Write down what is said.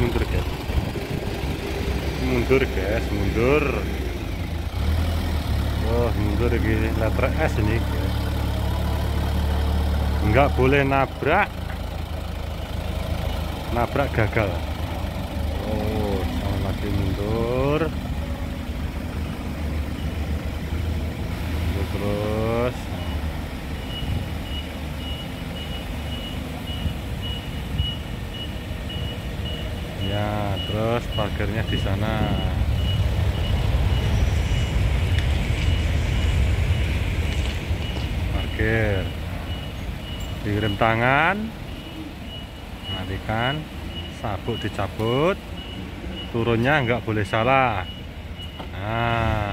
mundur guys. Mundur guys mundur. Oh mundur ini letter S ini guys. nggak boleh nabrak. Nabrak gagal. Oh lagi Mundur ya terus pagarnya di sana. Parkir. Direm tangan. Matikan. Sabuk dicabut. Turunnya nggak boleh salah. Nah